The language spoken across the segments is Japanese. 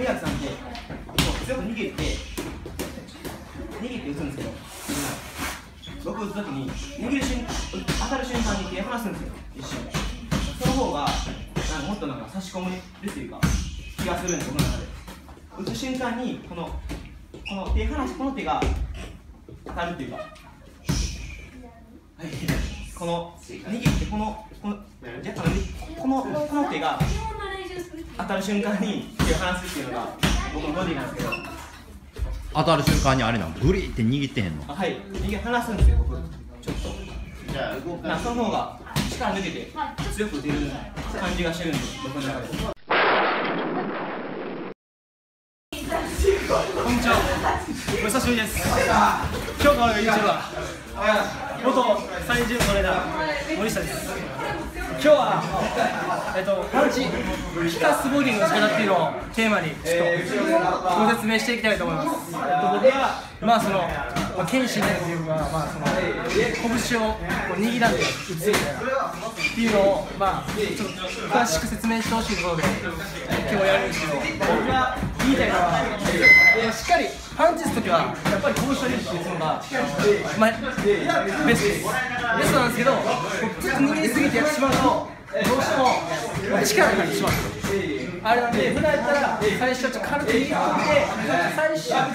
森脇さんってこう強く握って握って打つんですけど僕打つ時に握る瞬当たる瞬間に手離すんですよ一瞬その方がなんかもっとなんか差し込めるっていうか気がするんで僕の中で打つ瞬間にこのこの手離しこの手が当たるっていうかはいこの握ってこのこの若干このこの手が当たる瞬間に手を離すっていうのが僕のボディなんですけど。当たる瞬間にあれなん？グリって握ってへんの？あはい。右離すんですよ僕。ちょっと。じゃあ動かなその方が力抜けて強く出る感じがしてるんで僕の中で久しぶりです。今日からの YouTuber。元サイジムトレーナー森下です。今日はえっとパンチピカスボディの仕方っていうのをテーマにちょっとご説明していきたいと思います。えっと僕はまあそのまあ剣士でっていうかまあその拳をこう握らんで打つみたいなっていうのをまあちょっと詳しく説明してほしいところで今日やるんですけど僕が言いたいのは。しっかりパンチするときはやっぱり拳を入れるっていうのが、まあ、ベストですベストなんですけどちょっと握りすぎてやってしまうとどうしても力が入ってしまうあれなんで普段やったら最初はちょっと軽く握って最初は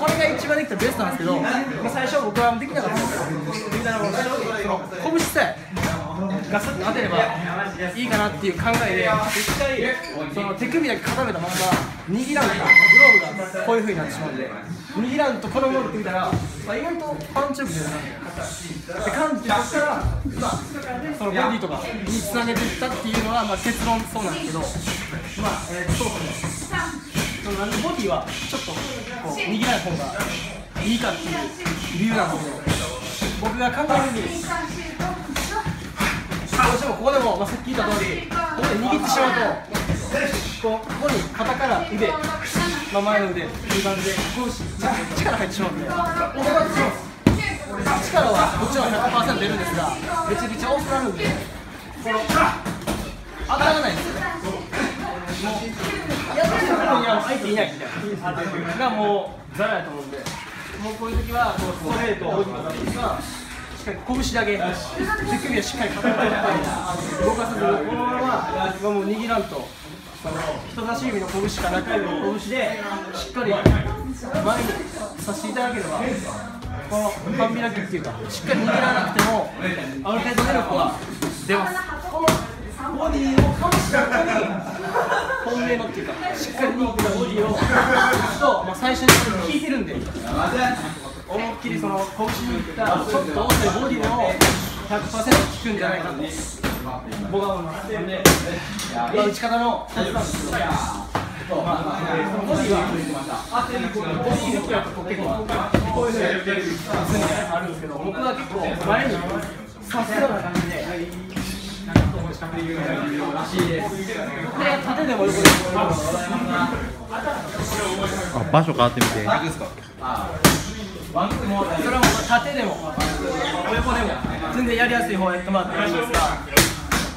これが一番できたベストなんですけど、最初は僕はできなかったんですよ。できなかったその拳さえガスッと当てればいいかなっていう考えで一回その手首だけ固めたまま握らんとグローブがこういう風になってしまうんで握らんとこのまま打ってみたら、まあ、意外とパンチ力出るなって感じてそこから、まあ、そのボディとかにつなげていったっていうのは、まあ、結論そうなんですけどまあ、えー、そうですね。そのボディはちょっとこう握らない方がいいかっていう理由なんですけど僕が考えるにうしてもここでも、まあ、さっき言った通りここで握ってしまうとここに肩から腕、まあ、前の腕っていう感じで力入ってしまうんで僕はそうです力はもちろん100%出るんですがめちゃめちゃ遅くなるんでこの当たらないんですよね。もうやってる頃には相手いないみたいながもうザラやと思うんでもうこういう時はストレートをしっかり拳だけ。手首はしっかり固めて動かさずこのままもう握らんと人差し指の拳か中指の拳でしっかり前にさせていただければこの半開きっていうかしっかり握らなくてもある程度出力は出ますボディをかむした後に本命のっていうかしっかり握ったボディをと、まあ、最初に引いてるんで。思いっきりその拳にいった。ちょっと遅いボディでも100%効くんじゃないかと僕は思いますんで、まあ、打ち方のコツなんですボディは当てるボディの気は結構こういうふうにやってるあるんですけど僕は結構前にさすような感じでこれは縦でも横でもあ場所変わってみてそれはもう縦でも横でも全然やりやすい方やってもらっていいんですが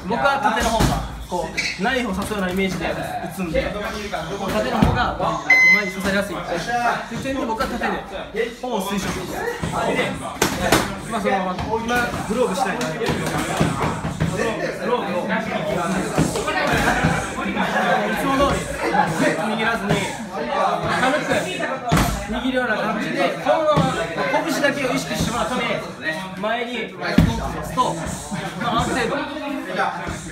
僕は縦の方がこうナイフを刺すようなイメージで打つんで縦の方が前に刺されやすいっていう点で僕は縦で方を推奨してで、まあ、そのまま今グローブしたいなグローブをいつも通り。握らずにような感じでこのまま拳だけを意識してもらうため前にですと、まあ、ある程度。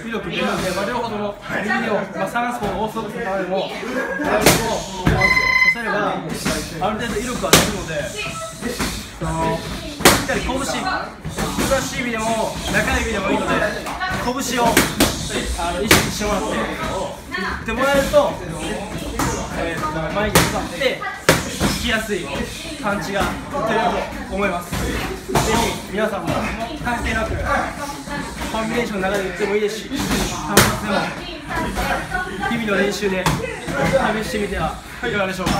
威力出るので、まあ、両方とも右を、まあ、サンスポーオーソドックスのためでも左を刺せればある程度威力が出るのでそのしっかり拳人差し指でも中指でもいいので拳をあの意識してもらって打ってもらえると、えー、と前に向かってきやすいパンチが打てると思います。ぜひ皆さんも関係なくコンビネーションの中で打ってもいいですし単発でも日々の練習で試してみてはいかがでしょうか。